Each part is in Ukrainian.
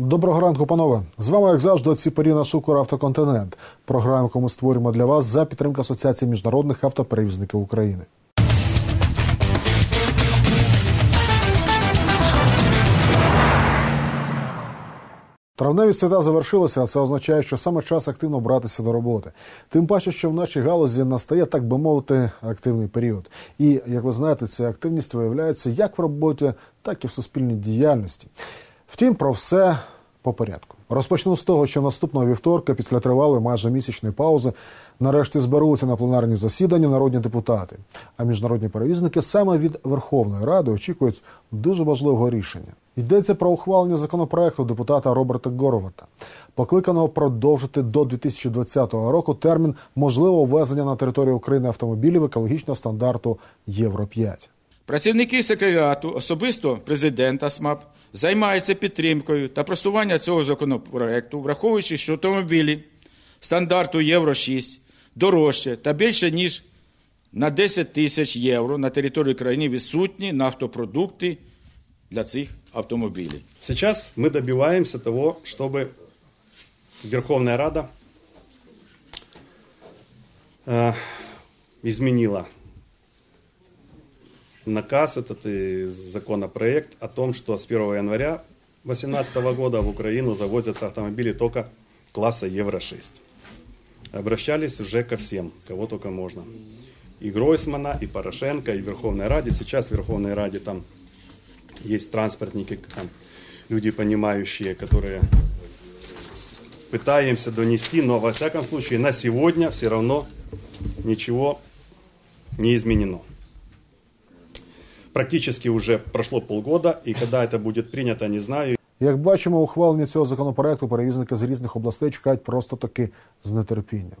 Доброго ранку, панове. З вами, як завжди, ці порі наш Автоконтинент. Програму, яку ми створюємо для вас за підтримки Асоціації міжнародних автоперевізників України. Травневі свята завершилися, а це означає, що саме час активно братися до роботи. Тим паче, що в нашій галузі настає, так би мовити, активний період. І як ви знаєте, ця активність виявляється як в роботі, так і в суспільній діяльності. Втім, про все по порядку. Розпочну з того, що наступного вівторка, після тривалої майже місячної паузи, нарешті зберуться на пленарні засідання народні депутати. А міжнародні перевізники саме від Верховної Ради очікують дуже важливого рішення. Йдеться про ухвалення законопроекту депутата Роберта Горовата, покликаного продовжити до 2020 року термін можливого ввезення на територію України автомобілів екологічного стандарту Євро 5 Працівники секретаріату, особисто президента СМАП, займаються підтримкою та просування цього законопроекту, враховуючи, що автомобілі стандарту Євро 6 дорожче та більше ніж на 10 тисяч євро на території країни відсутні нафтопродукти для цих автомобилей. Сейчас мы добиваемся того, чтобы Верховная Рада э, изменила Наказ, этот и законопроект о том, что с 1 января 2018 года в Украину завозятся автомобили только класса Евро-6. Обращались уже ко всем, кого только можно. И Гройсмана, и Порошенко, и Верховной Раде. Сейчас в Верховной Раде там есть транспортники, там, люди понимающие, которые пытаемся донести, но во всяком случае на сегодня все равно ничего не изменено. Практически уже прошло полгода, и когда это будет принято, не знаю. Як бачимо, ухвалення цього законопроекту перевізники з різних областей чекають просто таки з нетерпінням.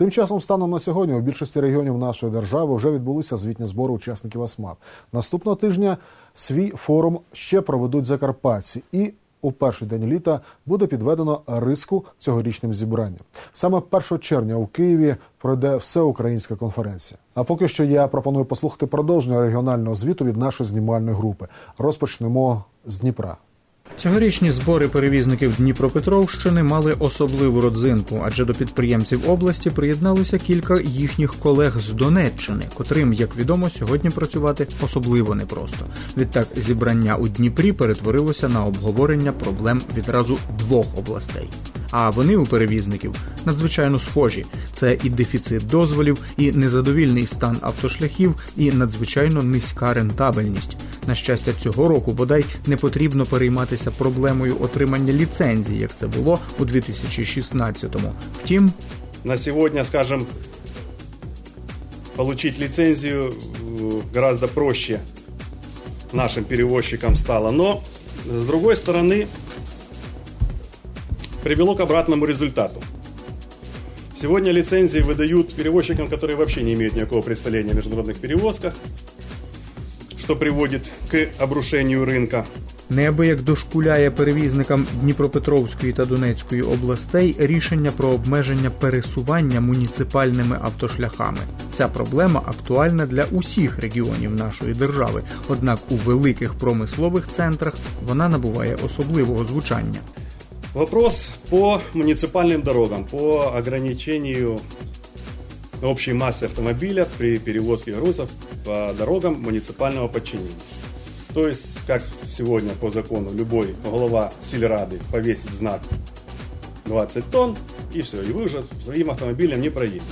Тим часом, станом на сьогодні, у більшості регіонів нашої держави вже відбулися звітні збори учасників АСМАП. Наступного тижня свій форум ще проведуть закарпатці, і у перший день літа буде підведено риску цьогорічним зібранням. Саме 1 червня у Києві пройде всеукраїнська конференція. А поки що я пропоную послухати продовження регіонального звіту від нашої знімальної групи. Розпочнемо з Дніпра. Цьогорічні збори перевізників Дніпропетровщини мали особливу родзинку, адже до підприємців області приєдналося кілька їхніх колег з Донеччини, котрим, як відомо, сьогодні працювати особливо непросто. Відтак зібрання у Дніпрі перетворилося на обговорення проблем відразу двох областей. А вони у перевізників надзвичайно схожі: це і дефіцит дозволів, і незадовільний стан автошляхів, і надзвичайно низька рентабельність. На щастя, цього року бодай не потрібно перейматися проблемою отримання ліцензії, як це було у 2016-му. Втім, на сьогодні, скажем, получить лицензию э, гораздо проще нашим перевозчикам стало. Но, с другой стороны, привело к обратному результату. Сегодня лицензии выдают перевозчикам, которые вообще не имеют никакого представления о международных перевозках, что приводит к обрушению рынка. Неабияк дошкуляє перевізникам Дніпропетровської та Донецької областей рішення про обмеження пересування муніципальними автошляхами. Ця проблема актуальна для усіх регіонів нашої держави однак у великих промислових центрах вона набуває особливого звучання. Вопрос по муниципальным дорогам, по ограничению общей массы автомобиля при перевозке грузов по дорогам муниципального подчинения. То есть, как сегодня по закону, любой глава сельрады повесит знак 20 тонн, и все, и вы уже своим автомобилем не проедете.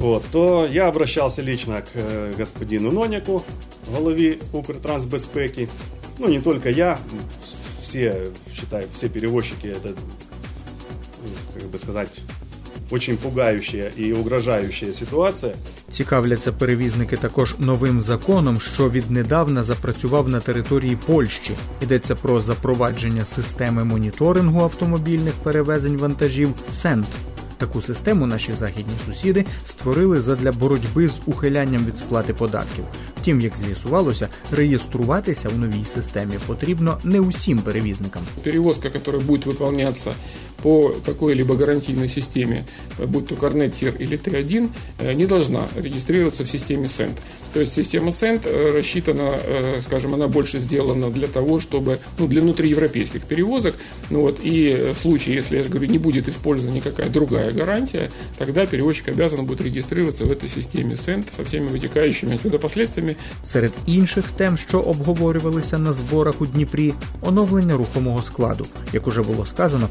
Вот, то я обращался лично к э, господину Нонику, голове Укртрансбезпеки. Ну, не только я, все, считай, все перевозчики, это, как бы сказать, очень пугающая і угрожающая ситуація. Цікавляться перевізники також новим законом, що віднедавна запрацював на території Польщі. Йдеться про запровадження системи моніторингу автомобільних перевезень вантажів СЕНТ. Таку систему наші західні сусіди створили задля боротьби з ухилянням від сплати податків. Втім, як з'ясувалося, реєструватися у новій системі потрібно не усім перевізникам. Перевозка, яка буде виконуватися по какой-либо гарантийной системе, будь то Корнет, ТИР или Т1, не должна регистрироваться в системе СЕНТ. То есть система СЕНТ рассчитана, скажем, она больше сделана для того, чтобы, ну, для внутриевропейских перевозок, ну вот, и в случае, если, я же говорю, не будет использована никакая другая гарантия, тогда перевозчик обязан будет регистрироваться в этой системе СЕНТ со всеми вытекающими отсюда последствиями. Серед інших тем, що обговорювалися на зборах у Дніпрі, оновлення рухомого складу. Як уже було сказано,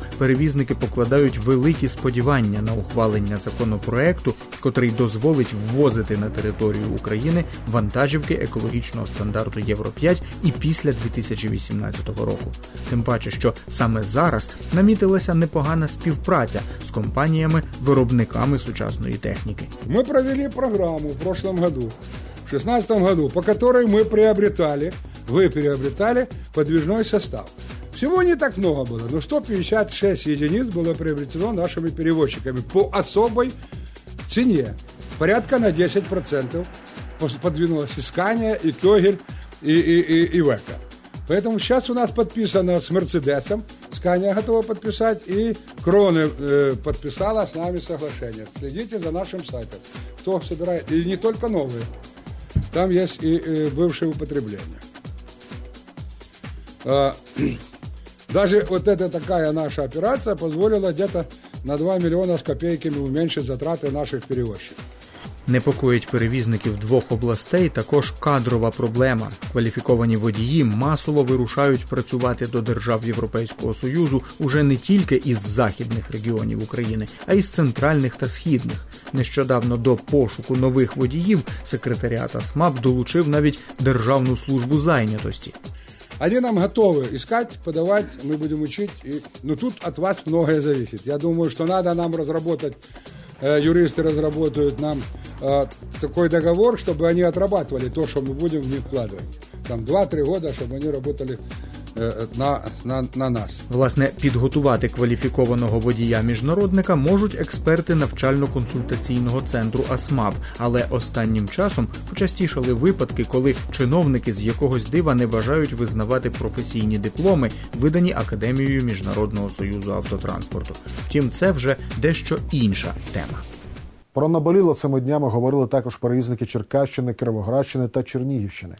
перевізники покладають великі сподівання на ухвалення законопроекту, котрий дозволить ввозити на територію України вантажівки екологічного стандарту Євро 5 і після 2018 року. Тим паче, що саме зараз намітилася непогана співпраця з компаніями-виробниками сучасної техніки. Ми провели програму в прошлом году, в 2016 году, по которой мы приобретали, вы приобретали подвижной состав. Всего не так много было, но 156 единиц было приобретено нашими перевозчиками по особой цене. Порядка на 10% подвинулась и Скания, и Кёгель, и, и, и, и Века. Поэтому сейчас у нас подписано с Мерседесом, Скания готова подписать, и Кроны э, подписала с нами соглашение. Следите за нашим сайтом. Кто собирает, и не только новые, там есть и, и бывшее употребление. Даже вот эта такая наша операция позволила где-то на 2 миллиона с копейками уменьшить затраты наших перевозчиков. Непокоїть перевізників двох областей також кадрова проблема. Кваліфіковані водії масово вирушають працювати до держав Європейського союзу уже не тільки із західних регіонів України, а й з центральних та східних. Нещодавно до пошуку нових водіїв секретаріата СМАП долучив навіть Державну службу зайнятості. Они нам готовы искать, подавать, мы будем учить. И, но тут от вас многое зависит. Я думаю, что надо нам разработать, э, юристы разработают нам э, такой договор, чтобы они отрабатывали то, что мы будем в них вкладывать. Там 2-3 года, чтобы они работали на, на, на нас. Власне, підготувати кваліфікованого водія-міжнародника можуть експерти навчально-консультаційного центру АСМАП, але останнім часом почастішали випадки, коли чиновники з якогось дива не бажають визнавати професійні дипломи, видані Академією Міжнародного союзу автотранспорту. Втім, це вже дещо інша тема. Про наболіло цими днями говорили також перевізники Черкащини, Кировоградщини та Чернігівщини.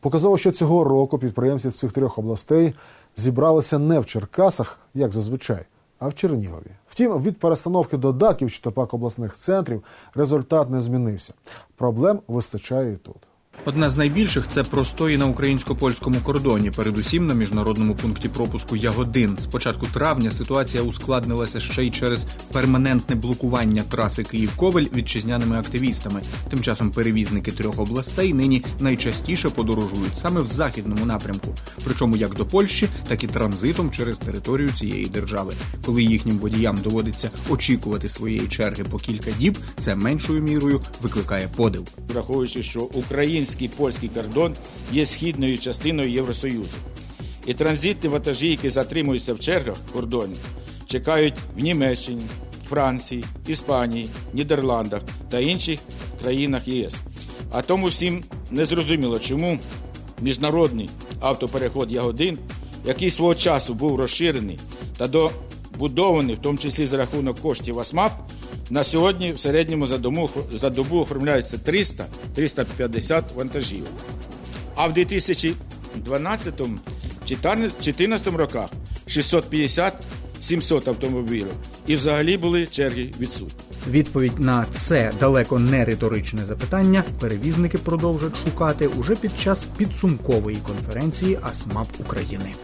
Показало, що цього року підприємці цих трьох областей зібралися не в Черкасах, як зазвичай, а в Чернігові. Втім, від перестановки додатків чи топак обласних центрів результат не змінився. Проблем вистачає і тут. Одна з найбільших це простої на українсько-польському кордоні, передусім на міжнародному пункті пропуску Ягодин. З початку травня ситуація ускладнилася ще й через перманентне блокування траси Київ-Ковель вітчизняними активістами. Тим часом перевізники трьох областей нині найчастіше подорожують саме в західному напрямку, причому як до Польщі, так і транзитом через територію цієї держави. Коли їхнім водіям доводиться очікувати своєї черги по кілька діб, це меншою мірою викликає подив, враховуючи, що українські український польський кордон є східною частиною Євросоюзу. І транзитні вантажі, які затримуються в чергах кордонів, чекають в Німеччині, Франції, Іспанії, Нідерландах та інших країнах ЄС. А тому всім незрозуміло, чому міжнародний автопереход Ягодин, який свого часу був розширений та добудований, в тому числі за рахунок коштів АСМАП, на сьогодні в середньому за добу, за добу оформляється 300-350 вантажів. А в 2012-2014 роках 650-700 автомобілів. І взагалі були черги відсутні. Відповідь на це далеко не риторичне запитання. Перевізники продовжать шукати уже під час підсумкової конференції АСМАП України.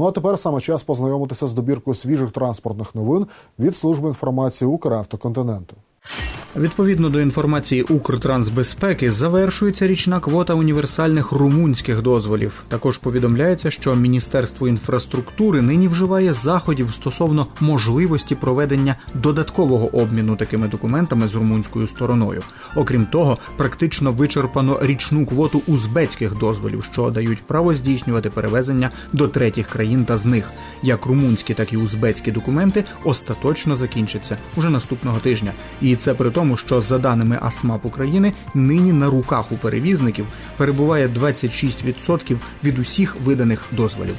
Ну а тепер саме час познайомитися з добіркою свіжих транспортних новин від служби інформації Укравтоконтиненту. Відповідно до інформації Укртрансбезпеки завершується річна квота універсальних румунських дозволів. Також повідомляється, що Міністерство інфраструктури нині вживає заходів стосовно можливості проведення додаткового обміну такими документами з румунською стороною. Окрім того, практично вичерпано річну квоту узбецьких дозволів, що дають право здійснювати перевезення до третіх країн та з них. Як румунські, так і узбецькі документи остаточно закінчаться уже наступного тижня. І І це при тому, що за даними АСМАП України нині на руках у перевізників перебуває 26% від усіх виданих дозволів.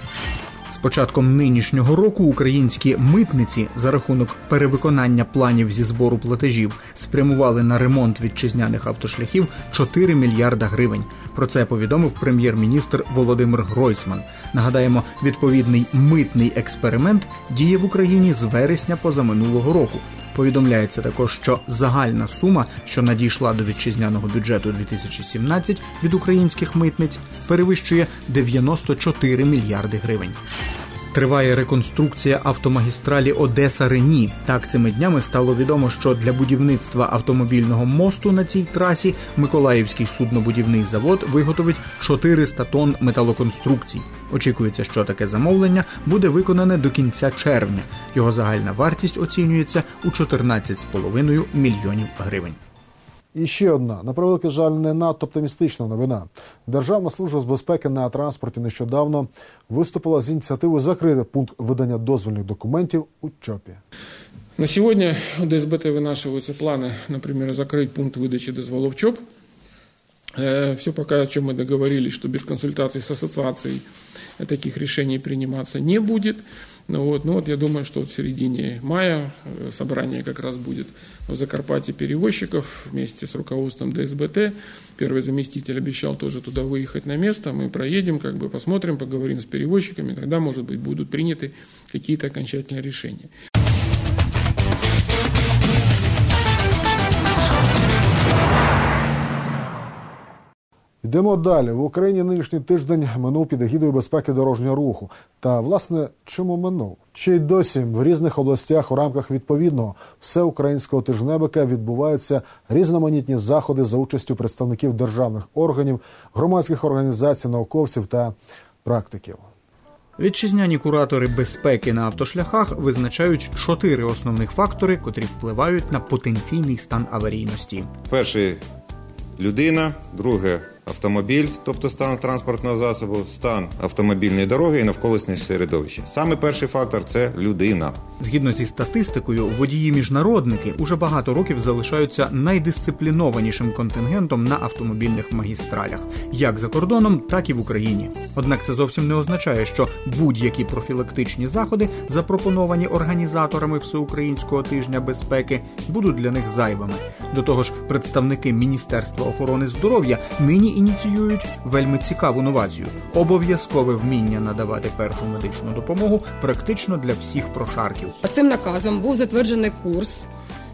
З початком нинішнього року українські митниці за рахунок перевиконання планів зі збору платежів спрямували на ремонт вітчизняних автошляхів 4 мільярда гривень. Про це повідомив прем'єр-міністр Володимир Гройсман. Нагадаємо, відповідний митний експеримент діє в Україні з вересня позаминулого року. Повідомляється також, що загальна сума, що надійшла до вітчизняного бюджету 2017 від українських митниць, перевищує 94 мільярди гривень. Триває реконструкція автомагістралі Одеса Рені. Так цими днями стало відомо, що для будівництва автомобільного мосту на цій трасі Миколаївський суднобудівний завод виготовить 400 тонн металоконструкцій. Очікується, що таке замовлення буде виконане до кінця червня. Його загальна вартість оцінюється у 14,5 мільйонів гривень. І ще одна на превеликий жаль, не надто оптимістична новина. Державна служба з безпеки на транспорті нещодавно виступила з ініціативою закрити пункт видання дозвольних документів у ЧОПі. На сегодня у ДСБТ вынашиваются планы, например, закрыть пункт выдачи дозволов ЧОП. Все пока, о чем мы договорились, что без консультаций с ассоциацией таких решений приниматься не будет. Ну вот, ну вот я думаю, что в середине мая э, собрание как раз будет в Закарпатье перевозчиков вместе с руководством ДСБТ. Первый заместитель обещал тоже туда выехать на место. Мы проедем, как бы посмотрим, поговорим с перевозчиками, тогда, может быть, будут приняты какие-то окончательные решения. Йдемо далі. В Україні нинішній тиждень минув під егідою безпеки дорожнього руху. Та власне чому минув? Ще й досі в різних областях у рамках відповідного всеукраїнського тижневика відбуваються різноманітні заходи за участю представників державних органів, громадських організацій, науковців та практиків. Вітчизняні куратори безпеки на автошляхах визначають чотири основних фактори, котрі впливають на потенційний стан аварійності. Перший людина, друге автомобіль, тобто стан транспортного засобу, стан автомобільної дороги і навколишнє середовище. Саме перший фактор це людина. Згідно зі статистикою, водії-міжнародники уже багато років залишаються найдисциплінованішим контингентом на автомобільних магістралях, як за кордоном, так і в Україні. Однак це зовсім не означає, що будь-які профілактичні заходи, запропоновані організаторами всеукраїнського тижня безпеки, будуть для них зайвими. До того ж, представники Міністерства охорони здоров'я нині ініціюють вельми цікаву новацію обов'язкове вміння надавати першу медичну допомогу практично для всіх прошарків. Цим наказом був затверджений курс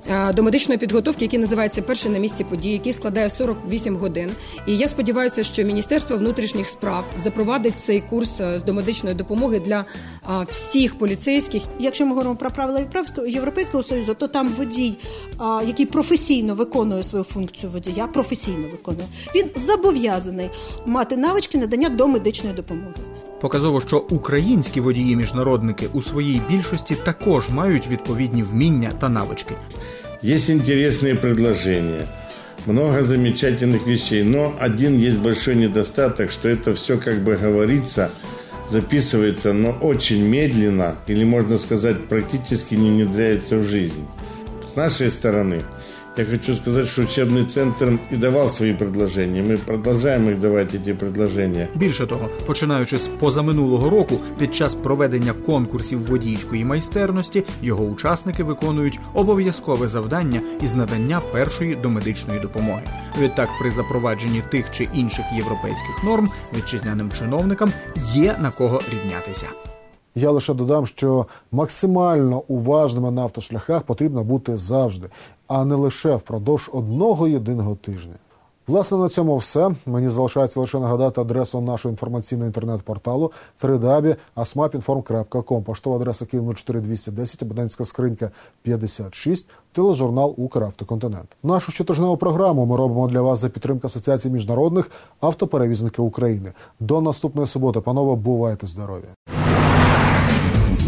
е, до медичної підготовки, який називається Перший на місці події, який складає 48 годин. І я сподіваюся, що Міністерство внутрішніх справ запровадить цей курс е, з домедичної допомоги для а, всіх поліцейських. Якщо ми говоримо про правила Європейського- Європейського союзу, то там водій, а, який професійно виконує свою функцію водія, професійно виконує, він зобов'язаний мати навички надання домедичної допомоги. Показово, що українські водії-міжнародники у своїй більшості також мають відповідні вміння та навички. Есть интересные предложения, много замечательных вещей, но один есть большой недостаток, что это все, как бы говорится, записывается, но очень медленно, или можно сказать, практически не внедряется в жизнь. С нашей стороны, я хочу сказать, что учебный центр и давал свои предложения. Мы продолжаем их давать, эти предложения. Більше того, починаючи з позаминулого року, під час проведення конкурсів водійської майстерності, його учасники виконують обов'язкове завдання із надання першої домедичної допомоги. Відтак, при запровадженні тих чи інших європейських норм вітчизняним чиновникам є на кого рівнятися. Я лише додам, що максимально уважними на автошляхах потрібно бути завжди, а не лише впродовж одного єдиного тижня. Власне, на цьому все. Мені залишається лише нагадати адресу нашого інформаційного інтернет-порталу www.asmapinform.com, поштова адреса Київ 04210, абонентська скринька 56, тележурнал «Укравтоконтинент». Нашу щотижневу програму ми робимо для вас за підтримки Асоціації міжнародних автоперевізників України. До наступної суботи, панове, бувайте здорові!